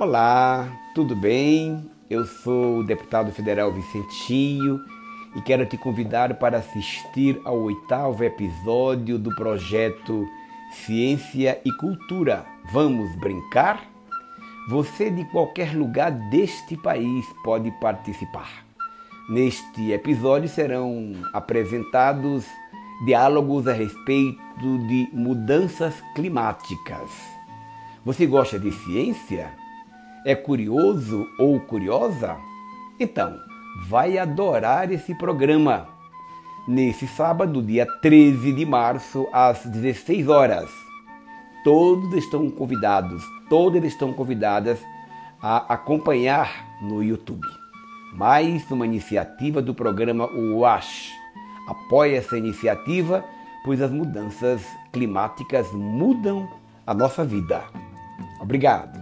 Olá, tudo bem? Eu sou o deputado federal Vicentinho e quero te convidar para assistir ao oitavo episódio do projeto Ciência e Cultura. Vamos brincar? Você de qualquer lugar deste país pode participar. Neste episódio serão apresentados diálogos a respeito de mudanças climáticas. Você gosta de ciência? É curioso ou curiosa? Então, vai adorar esse programa. Nesse sábado, dia 13 de março, às 16 horas. Todos estão convidados, todas estão convidadas a acompanhar no YouTube. Mais uma iniciativa do programa WASH. Apoie essa iniciativa, pois as mudanças climáticas mudam a nossa vida. Obrigado.